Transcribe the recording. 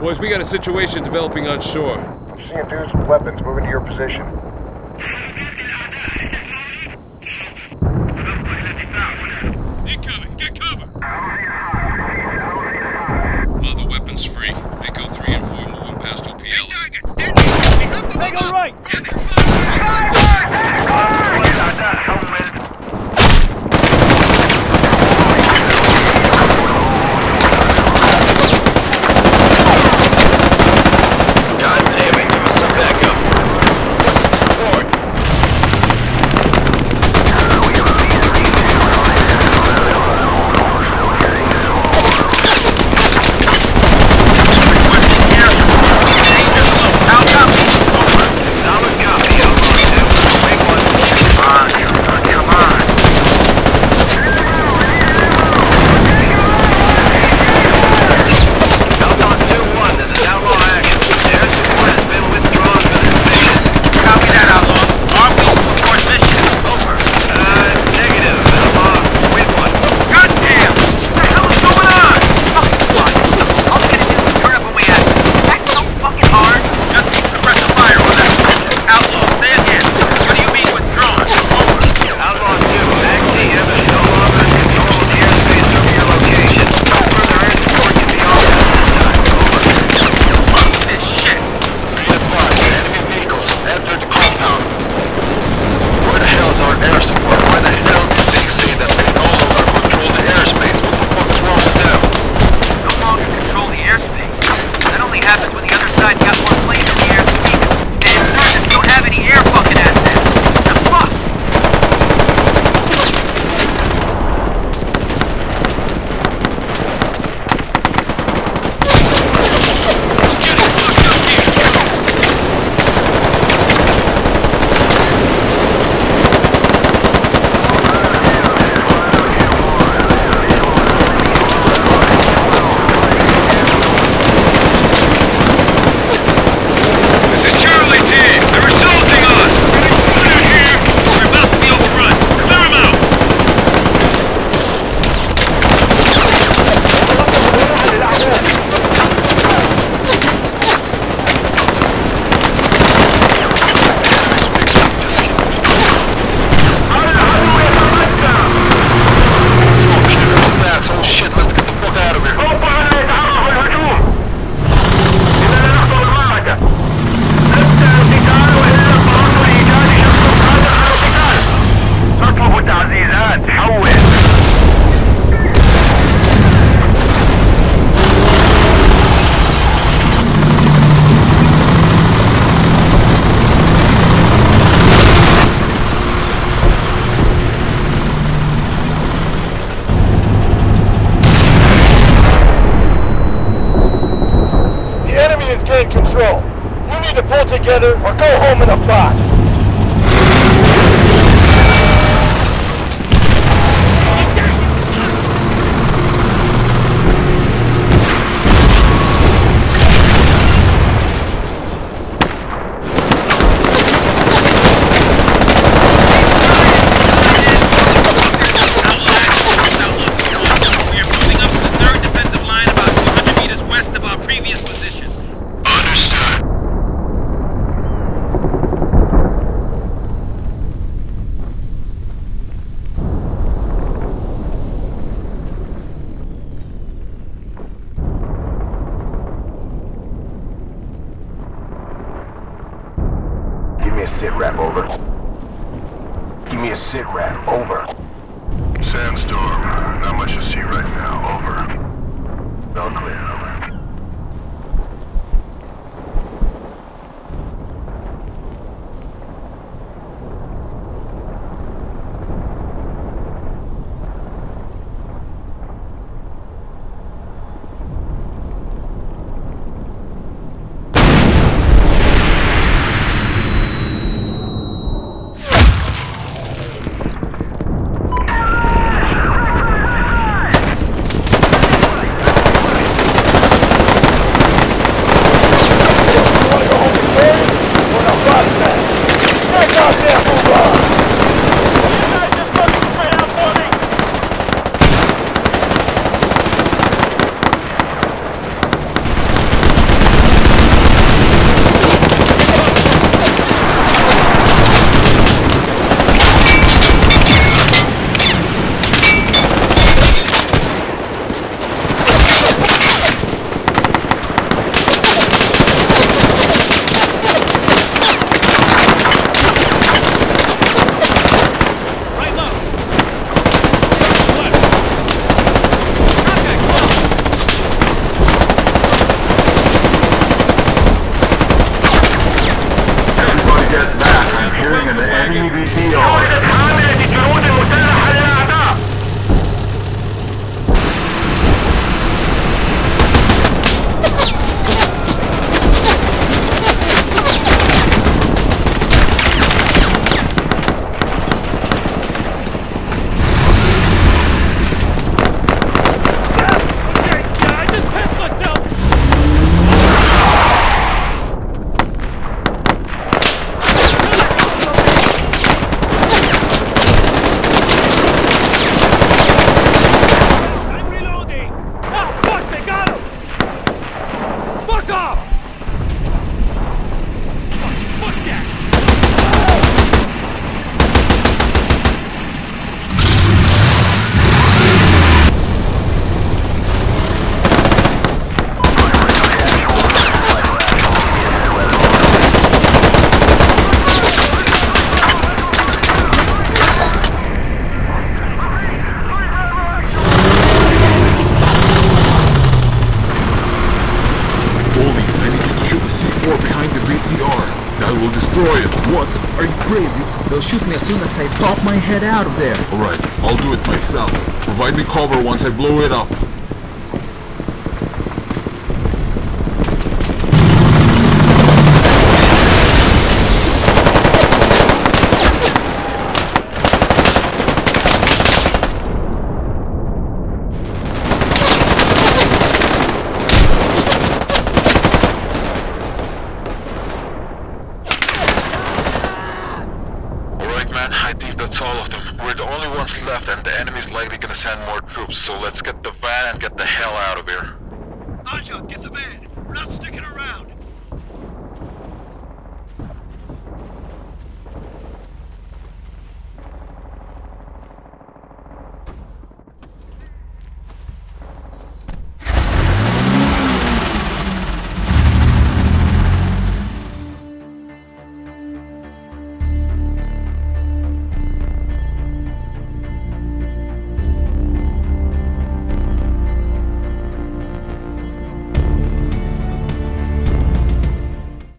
Boys, we got a situation developing on shore. See dudes with weapons moving to your position. Incoming! side, got one. Civilians gain control. You need to pull together or go home in a box. sit rep, over. Give me a sit rep, over. Sandstorm, not much to see right now, over. All clear, C4 behind the BTR. That will destroy it. What? Are you crazy? They'll shoot me as soon as I pop my head out of there. Alright, I'll do it myself. Provide me cover once I blow it up. Alright man, I think that's all of them. We're the only ones left and the enemy's likely gonna send more troops, so let's get the van and get the hell out of here. Aja, get the van. We're not sticking around.